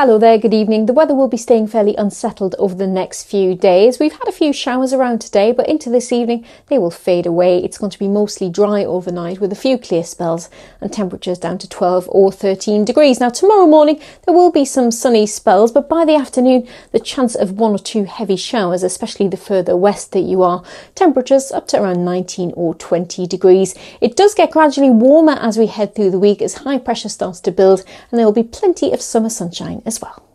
Hello there, good evening. The weather will be staying fairly unsettled over the next few days. We've had a few showers around today, but into this evening they will fade away. It's going to be mostly dry overnight with a few clear spells and temperatures down to 12 or 13 degrees. Now, tomorrow morning there will be some sunny spells, but by the afternoon, the chance of one or two heavy showers, especially the further west that you are. Temperatures up to around 19 or 20 degrees. It does get gradually warmer as we head through the week as high pressure starts to build, and there will be plenty of summer sunshine as well.